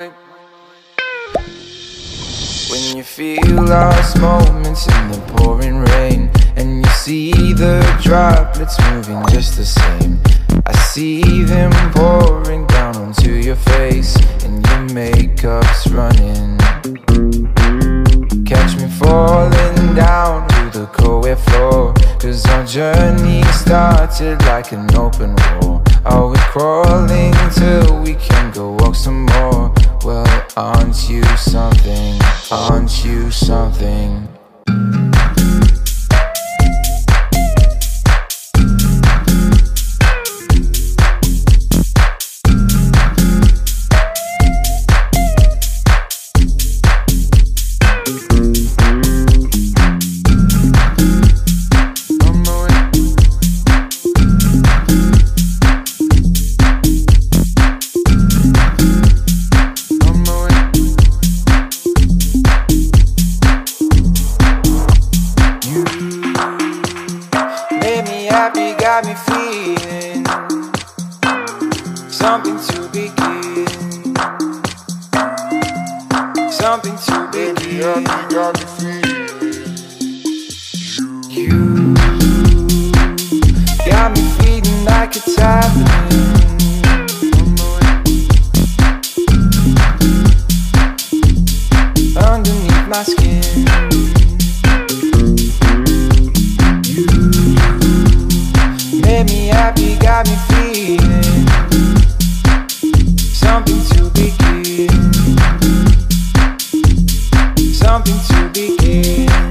When you feel lost moments in the pouring rain And you see the droplets moving just the same I see them pouring down onto your face And your makeup's running. Catch me falling down to the co-ed floor Cause our journey started like an open war I we crawling aren't you something? Aren't you something? Happy, got me feeling something to begin, something to begin. Happy got me feeling. You got me feeling like it's happening. Underneath my skin. made me happy, got me feeling. Something to begin. Something to begin.